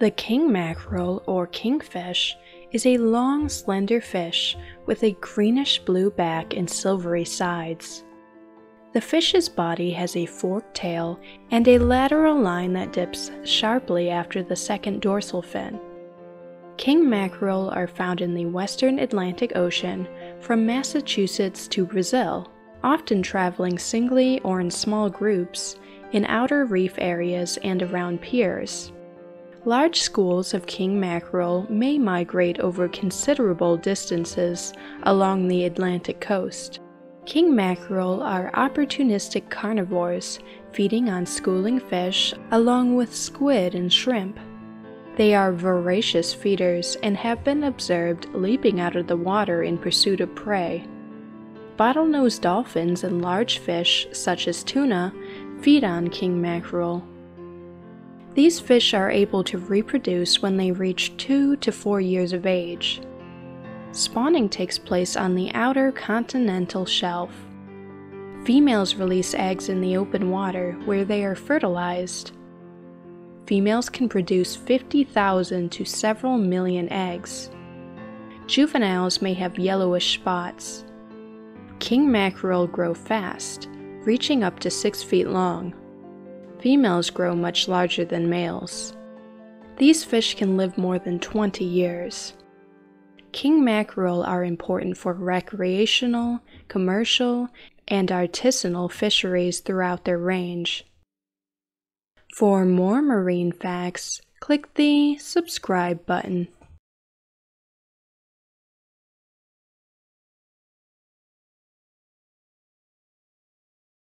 The king mackerel or kingfish is a long, slender fish with a greenish blue back and silvery sides. The fish's body has a forked tail and a lateral line that dips sharply after the second dorsal fin. King mackerel are found in the western Atlantic Ocean from Massachusetts to Brazil, often traveling singly or in small groups in outer reef areas and around piers. Large schools of king mackerel may migrate over considerable distances along the Atlantic coast. King mackerel are opportunistic carnivores, feeding on schooling fish along with squid and shrimp. They are voracious feeders and have been observed leaping out of the water in pursuit of prey. Bottlenose dolphins and large fish, such as tuna, feed on king mackerel. These fish are able to reproduce when they reach 2 to 4 years of age. Spawning takes place on the outer continental shelf. Females release eggs in the open water where they are fertilized. Females can produce 50,000 to several million eggs. Juveniles may have yellowish spots. King mackerel grow fast, reaching up to 6 feet long. Females grow much larger than males. These fish can live more than 20 years. King mackerel are important for recreational, commercial, and artisanal fisheries throughout their range. For more marine facts, click the subscribe button.